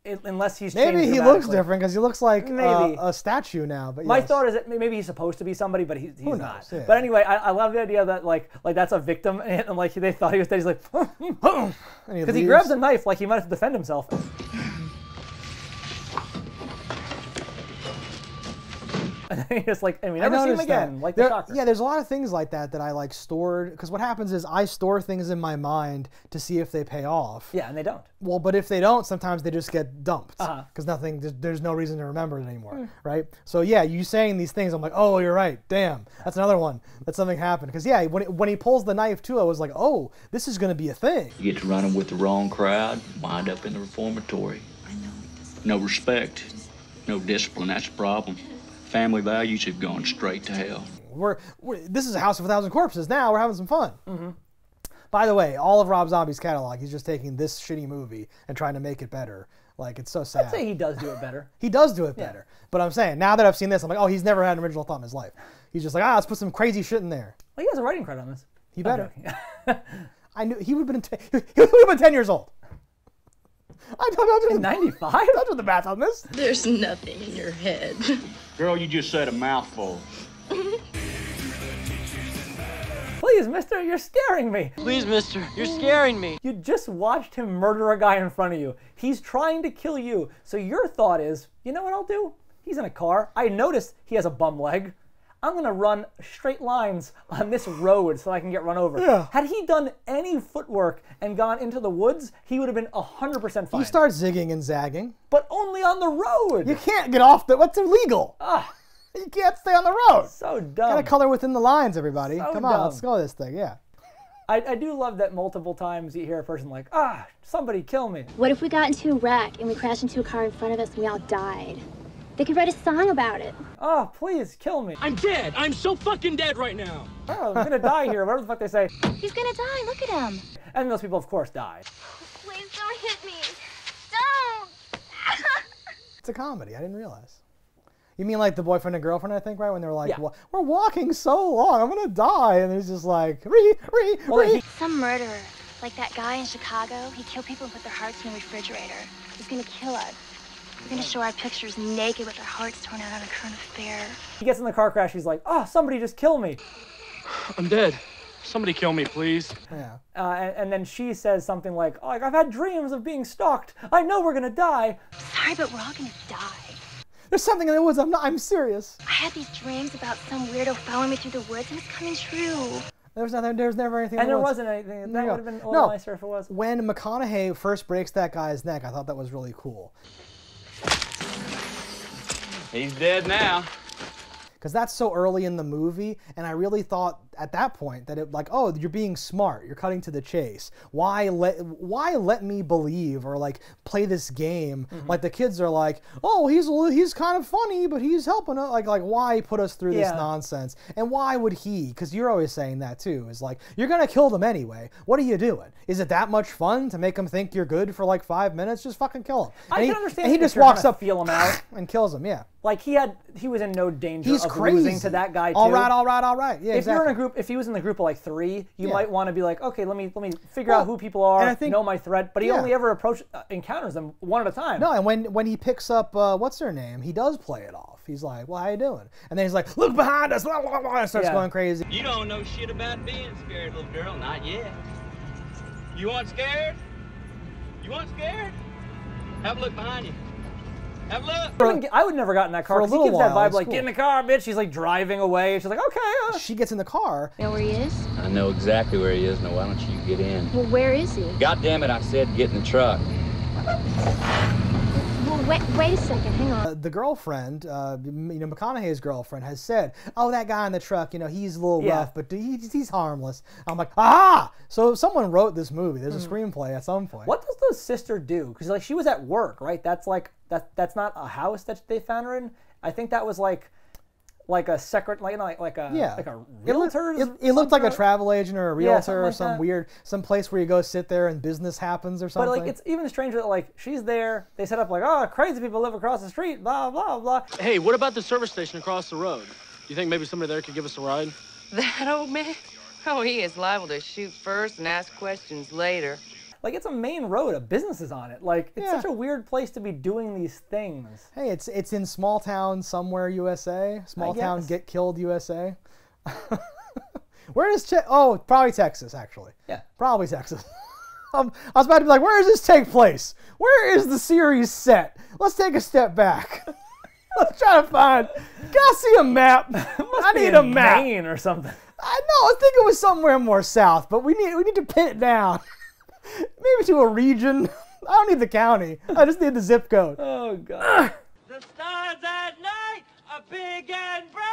Speaker 1: it, unless he's
Speaker 2: Maybe he looks different because he looks like
Speaker 1: Maybe.
Speaker 2: uh, a statue now. But
Speaker 1: My
Speaker 2: yes.
Speaker 1: thought is that maybe he's supposed to be somebody, but he's, he's not.
Speaker 2: Yeah.
Speaker 1: But anyway, I, I love the idea that like like that's a victim, and, like they thought he was dead. He's like,
Speaker 2: And he
Speaker 1: because he grabs a knife like he might have to defend himself. And then just like, and we
Speaker 2: I
Speaker 1: never see him
Speaker 2: noticed that.
Speaker 1: again, like the
Speaker 2: There-
Speaker 1: shocker.
Speaker 2: Yeah, there's a lot of things like that that I like stored because what happens is I store things in my mind to see if they pay off.
Speaker 1: Yeah, and they don't.
Speaker 2: Well, but if they don't, sometimes they just get dumped because
Speaker 1: Uh-huh.
Speaker 2: nothing. There's, there's no reason to remember it anymore,
Speaker 1: Hmm.
Speaker 2: right? So yeah, you saying these things, I'm like, oh, you're right. Damn, that's another one. That something happened because yeah, when it, when he pulls the knife too, I was like, oh, this is gonna be a thing.
Speaker 11: You get to running with the wrong crowd, wind up in the reformatory. No respect, no discipline. That's the problem. Family values have gone straight to hell.
Speaker 2: We're, we're this is a house of a thousand corpses. Now we're having some fun. By the way, all of Rob Zombie's catalog, he's just taking this shitty movie and trying to make it better. Like it's so sad.
Speaker 1: I'd say he does do it better.
Speaker 2: He does do it
Speaker 1: Yeah.
Speaker 2: better. But I'm saying now that I've seen this, I'm like, oh, he's never had an original thought in his life. He's just like, ah, let's put some crazy shit in there.
Speaker 1: Well, he has a writing credit on this.
Speaker 2: He better.
Speaker 1: joking.
Speaker 2: I knew he would have been. Ten, he would have been ten years old. I don't know.
Speaker 1: In '95.
Speaker 2: Don't do the math on this.
Speaker 13: There's nothing in your head.
Speaker 11: Girl, you just said a mouthful.
Speaker 1: Please, mister, you're scaring me.
Speaker 17: Please, mister, you're scaring me.
Speaker 1: You just watched him murder a guy in front of you. He's trying to kill you. So your thought is, you know what I'll do? He's in a car. I noticed he has a bum leg. I'm gonna run straight lines on this road so I can get run over.
Speaker 2: Yeah.
Speaker 1: Had he done any footwork and gone into the woods, he would have been 100% fine.
Speaker 2: You start zigging and zagging.
Speaker 1: but only on the road.
Speaker 2: You can't get off the. What's illegal?
Speaker 1: Ah,
Speaker 2: You can't stay on the road.
Speaker 1: so dumb.
Speaker 2: Gotta color within the lines, everybody.
Speaker 1: So
Speaker 2: Come on, let's
Speaker 1: dumb.
Speaker 2: go this thing. Yeah.
Speaker 1: I, I do love that multiple times you hear a person like, ah, somebody kill me.
Speaker 14: What if we got into a wreck and we crashed into a car in front of us and we all died? They could write a song about it.
Speaker 1: Oh, please kill me.
Speaker 11: I'm dead. I'm so fucking dead right now.
Speaker 1: Oh, I'm gonna die here. Whatever the fuck they say.
Speaker 14: He's gonna die. Look at him.
Speaker 1: And those people, of course, die.
Speaker 14: Please don't hit me. Don't.
Speaker 2: It's a comedy. I didn't realize. You mean like the boyfriend and girlfriend? I think right when they were like,
Speaker 1: Yeah.
Speaker 2: "Wa- "We're walking so long, I'm gonna die," and he's just like, "Re, re,
Speaker 1: Well,
Speaker 2: re."
Speaker 14: Some murderer, like that guy in Chicago, he killed people and put their hearts in a refrigerator. He's gonna kill us. We're gonna show our pictures naked with our hearts torn out on a current affair.
Speaker 1: He gets in the car crash. He's like, oh, somebody just kill me.
Speaker 11: I'm dead. Somebody kill me, please.
Speaker 2: Yeah.
Speaker 1: Uh, and, and then she says something like, oh, like, I've had dreams of being stalked. I know we're gonna die.
Speaker 14: Sorry, but we're all gonna die.
Speaker 2: There's something in the woods. I'm not. I'm serious.
Speaker 14: I had these dreams about some weirdo following me through the woods, and it's coming true.
Speaker 2: There was nothing. There was never anything. in
Speaker 1: And
Speaker 2: the
Speaker 1: there
Speaker 2: woods.
Speaker 1: wasn't anything. That
Speaker 2: you
Speaker 1: would have been a little
Speaker 2: No.
Speaker 1: nicer if it was.
Speaker 2: When McConaughey first breaks that guy's neck, I thought that was really cool.
Speaker 11: He's dead now.
Speaker 2: because that's so early in the movie and i really thought at that point that it like oh you're being smart you're cutting to the chase why let why let me believe or like play this game
Speaker 1: Mm-hmm.
Speaker 2: like the kids are like oh he's he's kind of funny but he's helping us like like why put us through this nonsense and why would he because you're always saying that too is like you're gonna kill them anyway what are you doing is it that much fun to make them think you're good for like five minutes just fucking kill him
Speaker 1: I
Speaker 2: and
Speaker 1: can
Speaker 2: he,
Speaker 1: understand
Speaker 2: and he just walks up
Speaker 1: feel him out.
Speaker 2: and kills him yeah
Speaker 1: Like he had, he was in no danger.
Speaker 2: He's
Speaker 1: of
Speaker 2: crazy.
Speaker 1: losing to that guy too.
Speaker 2: All right, all right, all right. Yeah,
Speaker 1: if
Speaker 2: exactly.
Speaker 1: you're in a group, if he was in the group of like three, you
Speaker 2: Yeah.
Speaker 1: might want to be like, okay, let me let me figure
Speaker 2: Well,
Speaker 1: out who people are,
Speaker 2: and I think-
Speaker 1: know my threat. But he
Speaker 2: Yeah.
Speaker 1: only ever approach uh, encounters them one at a time.
Speaker 2: No, and when when he picks up uh, what's her name, he does play it off. He's like, "Well, how you doing?" And then he's like, "Look behind us!" Blah, blah, blah, and starts
Speaker 1: Yeah.
Speaker 2: going crazy.
Speaker 6: You don't know shit about being scared, little girl. Not yet. You want scared? You want scared? Have a look behind you. Have a look.
Speaker 1: I wouldn't get- I would never got in that car.
Speaker 2: for a
Speaker 1: 'cause he
Speaker 2: little
Speaker 1: gives that
Speaker 2: while,
Speaker 1: vibe like,
Speaker 2: cool.
Speaker 1: get in the car, bitch. She's like driving away. and She's like, okay. uh."
Speaker 2: She gets in the car.
Speaker 14: You know where he is?
Speaker 11: I know exactly where he is. Now, why don't you get in?
Speaker 14: Well, where is he?
Speaker 11: God damn it, I said get in the truck.
Speaker 14: Well, wait, wait a second. Hang on.
Speaker 2: Uh, the girlfriend, uh, you know, McConaughey's girlfriend, has said, "Oh, that guy in the truck, you know, he's a little
Speaker 1: Yeah.
Speaker 2: rough, but he's, he's harmless." I'm like, "Ah!" So someone wrote this movie. There's a
Speaker 1: Hmm.
Speaker 2: screenplay at some point.
Speaker 1: What does the sister do? Because like she was at work, right? That's like that. That's not a house that they found her in. I think that was like, like a secret, like like like a
Speaker 2: Yeah,
Speaker 1: like a
Speaker 2: It looked- It, it looked like a travel agent or a
Speaker 1: Yeah,
Speaker 2: realtor
Speaker 1: something
Speaker 2: or
Speaker 1: like
Speaker 2: some
Speaker 1: that.
Speaker 2: weird, some place where you go sit there and business happens or something.
Speaker 1: But
Speaker 2: something.
Speaker 1: like it's even stranger that like she's there. They set up like oh crazy people live across the street. Blah blah blah.
Speaker 18: Hey, what about the service station across the road? You think maybe somebody there could give us a ride?
Speaker 19: That old man? Oh, he is liable to shoot first and ask questions later.
Speaker 1: Like it's a main road. A business is on it. Like it's such a weird place to be doing these things.
Speaker 2: Hey, it's it's in small town somewhere USA. Small town
Speaker 1: guess.
Speaker 2: get killed USA. Where is che- Oh, probably Texas actually.
Speaker 1: Yeah.
Speaker 2: Probably Texas. um, I was about to be like, where does this take place? Where is the series set? Let's take a step back. Let's try to find. Gotta see a map. I need a map.
Speaker 1: Maine or something.
Speaker 2: I know. I think it was somewhere more south, but we need we need to pin it down. Maybe to a region. I don't need the county. I just need the zip code.
Speaker 1: Oh god.
Speaker 6: The stars at night are big and bright.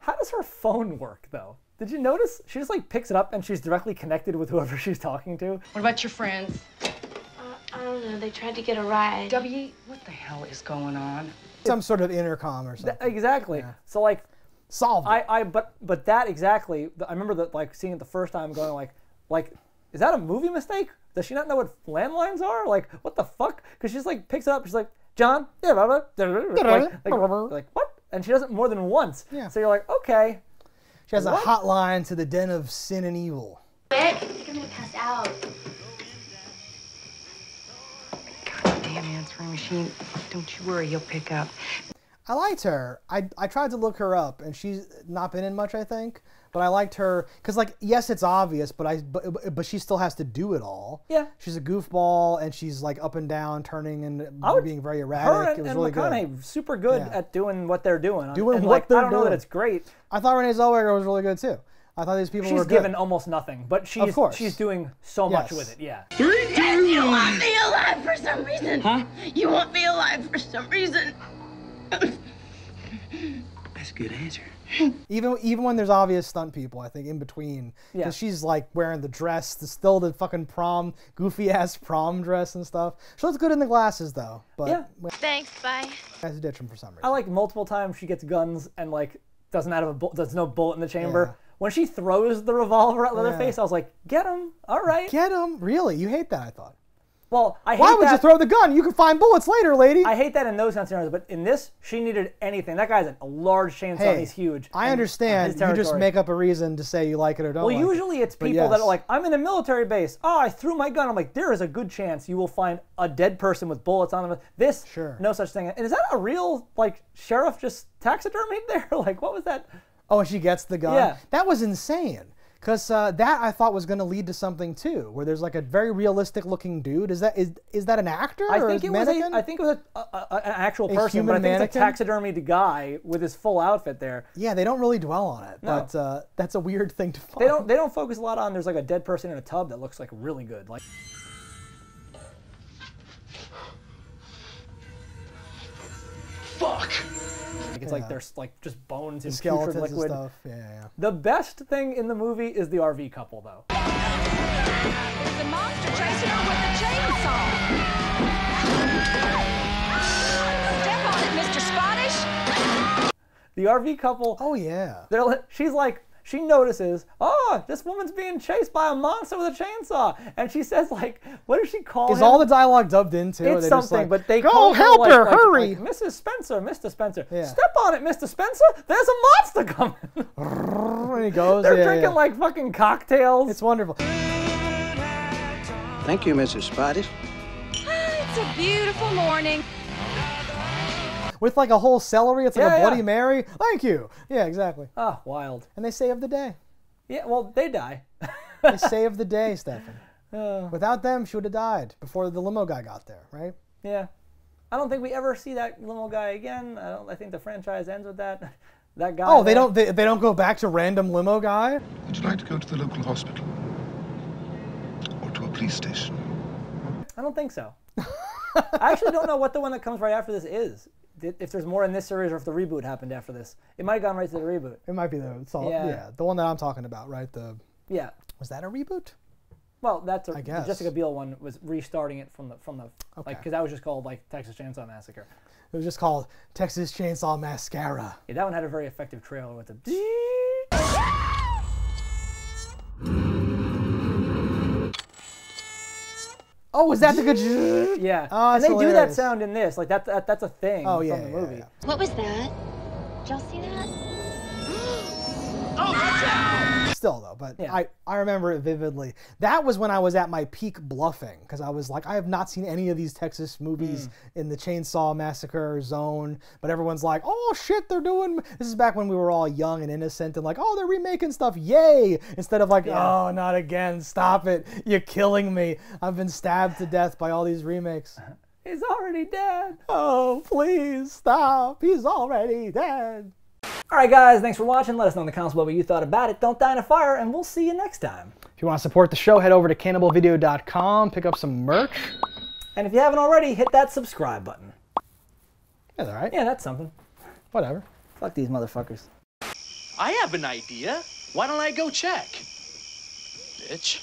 Speaker 1: How does her phone work though? Did you notice? She just like picks it up and she's directly connected with whoever she's talking to.
Speaker 13: What about your friends?
Speaker 14: Uh, I don't know. They tried to get a ride.
Speaker 13: W, what the hell is going on?
Speaker 2: Some sort of intercom or something.
Speaker 1: Th- exactly. So like
Speaker 2: solved.
Speaker 1: I I but but that exactly. I remember that like seeing it the first time, going like like is that a movie mistake? Does she not know what landlines are? Like what the fuck? Because she's like picks it up. She's like John. Yeah. Blah, blah, blah, blah, blah," like, like, like what? And she does it more than once.
Speaker 2: Yeah.
Speaker 1: So you're like okay.
Speaker 2: She has
Speaker 1: What?
Speaker 2: a hotline to the den of sin and evil.
Speaker 14: Quick, I think I'm gonna pass out.
Speaker 13: Damn answering machine. Don't you worry, he'll pick up.
Speaker 2: I liked her. I, I tried to look her up, and she's not been in much, I think. But I liked her because, like, yes, it's obvious, but I but, but she still has to do it all.
Speaker 1: Yeah.
Speaker 2: She's a goofball, and she's like up and down, turning and
Speaker 1: would-
Speaker 2: being very
Speaker 1: Her
Speaker 2: erratic.
Speaker 1: and,
Speaker 2: it was
Speaker 1: and
Speaker 2: really
Speaker 1: McConaughey
Speaker 2: good.
Speaker 1: super good
Speaker 2: Yeah.
Speaker 1: at doing what they're doing.
Speaker 2: Doing
Speaker 1: and,
Speaker 2: what
Speaker 1: like,
Speaker 2: they're
Speaker 1: I don't know that it's great.
Speaker 2: I thought Renee Zellweger was really good too. I thought these people
Speaker 1: She's
Speaker 2: were good.
Speaker 1: given almost nothing, but she's
Speaker 2: course.
Speaker 1: she's doing so much with it. Yeah.
Speaker 20: Dad, you want me alive for some reason. Huh? You want me alive for some reason.
Speaker 11: That's a good answer.
Speaker 2: Even even when there's obvious stunt people, I think in between,
Speaker 1: Yeah.
Speaker 2: she's like wearing the dress, the, still the fucking prom goofy ass prom dress and stuff. She looks good in the glasses though, but
Speaker 1: Yeah.
Speaker 14: Thanks. Bye.
Speaker 2: I had to ditch them for some reason.
Speaker 1: I like multiple times she gets guns and like doesn't have a bu- there's no bullet in the chamber.
Speaker 2: Yeah.
Speaker 1: When she throws the revolver at Leatherface,
Speaker 2: Yeah.
Speaker 1: I was like, get him, all right.
Speaker 2: Get him? Really? You hate that? I thought.
Speaker 1: Well, I hate
Speaker 2: Why would
Speaker 1: that.
Speaker 2: you throw the gun? You can find bullets later, lady.
Speaker 1: I hate that in those kind of scenarios, but in this, she needed anything. That guy's a large chainsaw.
Speaker 2: Hey,
Speaker 1: he's huge.
Speaker 2: I
Speaker 1: and-
Speaker 2: understand. You just make up a reason to say you like it or don't.
Speaker 1: Well,
Speaker 2: like it.
Speaker 1: usually it's
Speaker 2: But
Speaker 1: people that are like, I'm in a military base. Oh, I threw my gun. I'm like, there is a good chance you will find a dead person with bullets on them. This,
Speaker 2: Sure.
Speaker 1: no such thing. And is that a real like sheriff just taxidermied there? like, what was that?
Speaker 2: Oh, she gets the gun.
Speaker 1: Yeah.
Speaker 2: That was insane. Because uh, that I thought was going to lead to something too, where there's like a very realistic looking dude. Is that is is that an actor?
Speaker 1: I
Speaker 2: or
Speaker 1: think
Speaker 2: is
Speaker 1: it was a, I think it was a, a, a- an actual
Speaker 2: A
Speaker 1: person, but I
Speaker 2: human
Speaker 1: think it's a
Speaker 2: mannequin?
Speaker 1: taxidermied guy with his full outfit there.
Speaker 2: yeah, they don't really dwell on it,
Speaker 1: No.
Speaker 2: but uh, that's a weird thing to find.
Speaker 1: They don't they don't focus a lot on there's like a dead person in a tub that looks like really good. Like
Speaker 18: Fuck.
Speaker 1: Like it's
Speaker 2: Yeah.
Speaker 1: like there's like just bones
Speaker 2: The
Speaker 1: and
Speaker 2: skeletons
Speaker 1: putrid
Speaker 2: and
Speaker 1: liquid.
Speaker 2: stuff. Yeah, yeah, yeah.
Speaker 1: The best thing in the movie is the RV couple though.
Speaker 20: There's a monster chasing her with a chainsaw. Step on it, Mr. Spottish.
Speaker 1: The RV couple.
Speaker 2: Oh yeah.
Speaker 1: They're li- she's like she notices, oh, this woman's being chased by a monster with a chainsaw, and she says like, what does she call
Speaker 2: Is
Speaker 1: him?
Speaker 2: all the dialogue dubbed into?
Speaker 1: It's
Speaker 2: they just
Speaker 1: something,
Speaker 2: like,
Speaker 1: but they
Speaker 2: go
Speaker 1: call
Speaker 2: help
Speaker 1: her,
Speaker 2: her,
Speaker 1: like, like-
Speaker 2: hurry.
Speaker 1: like, Mrs. Spencer, Mr. Spencer,
Speaker 2: Yeah.
Speaker 1: step on it, Mr. Spencer. There's a monster coming.
Speaker 2: when he goes,
Speaker 1: They're
Speaker 2: yeah,
Speaker 1: drinking
Speaker 2: yeah.
Speaker 1: like fucking cocktails.
Speaker 2: It's wonderful.
Speaker 21: Thank you, Mrs. Spidey.
Speaker 7: Ah, it's a beautiful morning.
Speaker 2: With like a whole celery, it's like
Speaker 1: Yeah,
Speaker 2: a Bloody
Speaker 1: yeah.
Speaker 2: Mary. Thank you. Yeah, exactly.
Speaker 1: Oh, wild.
Speaker 2: And they save the day.
Speaker 1: Yeah, well, they die.
Speaker 2: They saved the day, Stefan.
Speaker 1: Uh,
Speaker 2: Without them, she would have died before the limo guy got there, right?
Speaker 1: yeah. I don't think we ever see that limo guy again. I, don't, I think the franchise ends with that. That guy.
Speaker 2: Oh, they don't. They, they don't go back to random limo guy.
Speaker 8: Would you like to go to the local hospital? Or to a police station?
Speaker 1: I don't think so. I actually don't know what the one that comes right after this is. If there's more in this series or if the reboot happened after this. It might have gone right to the reboot.
Speaker 2: It might be the it's all,
Speaker 1: Yeah.
Speaker 2: yeah. the one that I'm talking about, right? The
Speaker 1: Yeah.
Speaker 2: was that a reboot?
Speaker 1: Well, that's a,
Speaker 2: I
Speaker 1: the. Jessica Biel one was restarting it from the from the like
Speaker 2: Okay.
Speaker 1: because that was just called like Texas Chainsaw Massacre.
Speaker 2: It was just called Texas Chainsaw Mascara.
Speaker 1: Yeah, that one had a very effective trailer with the.
Speaker 2: Oh, was that the good?
Speaker 1: Yeah,
Speaker 2: Oh,
Speaker 1: and
Speaker 2: that's
Speaker 1: they do that sound in this. Like that, that that's a thing
Speaker 2: Oh,
Speaker 1: from
Speaker 2: yeah,
Speaker 1: the
Speaker 2: yeah,
Speaker 1: movie.
Speaker 14: What was that? Did y'all see that?
Speaker 2: Oh, Still though, but I I remember it vividly. That was when I was at my peak bluffing because I was like, I have not seen any of these Texas movies hmm. in the Chainsaw Massacre zone. But everyone's like, oh shit, they're doing. This is back when we were all young and innocent and like, oh, they're remaking stuff, yay! Instead of like,
Speaker 1: Yeah.
Speaker 2: oh, not again, stop it, you're killing me. I've been stabbed to death by all these remakes.
Speaker 1: He's already dead.
Speaker 2: Oh, please stop. He's already dead.
Speaker 1: All right, guys, thanks for watching. Let us know in the comments below what you thought about it. Don't die in a fire, and we'll see you next time.
Speaker 2: If you want to support the show, head over to cannibalvideo.com, pick up some merch.
Speaker 1: And if you haven't already, hit that subscribe button.
Speaker 2: That's all right.
Speaker 1: Yeah, that's something.
Speaker 2: Whatever.
Speaker 1: Fuck these motherfuckers.
Speaker 18: I have an idea. Why don't I go check? Bitch.